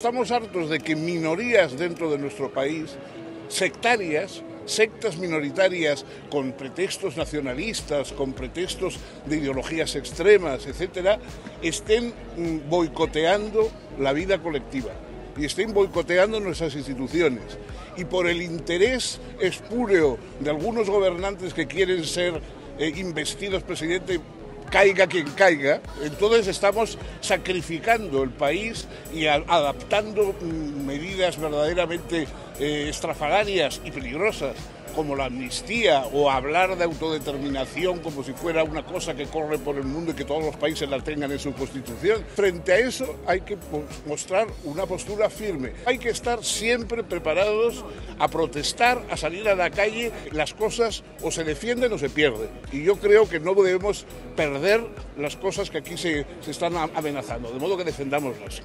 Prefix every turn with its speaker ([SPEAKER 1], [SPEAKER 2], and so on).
[SPEAKER 1] Estamos hartos de que minorías dentro de nuestro país, sectarias, sectas minoritarias con pretextos nacionalistas, con pretextos de ideologías extremas, etcétera, estén mm, boicoteando la vida colectiva y estén boicoteando nuestras instituciones. Y por el interés espúreo de algunos gobernantes que quieren ser eh, investidos presidente caiga quien caiga, entonces estamos sacrificando el país y adaptando mm, medidas verdaderamente eh, estrafalarias y peligrosas como la amnistía o hablar de autodeterminación como si fuera una cosa que corre por el mundo y que todos los países la tengan en su constitución. Frente a eso hay que mostrar una postura firme. Hay que estar siempre preparados a protestar, a salir a la calle. Las cosas o se defienden o se pierden. Y yo creo que no debemos perder las cosas que aquí se, se están amenazando, de modo que defendámoslas.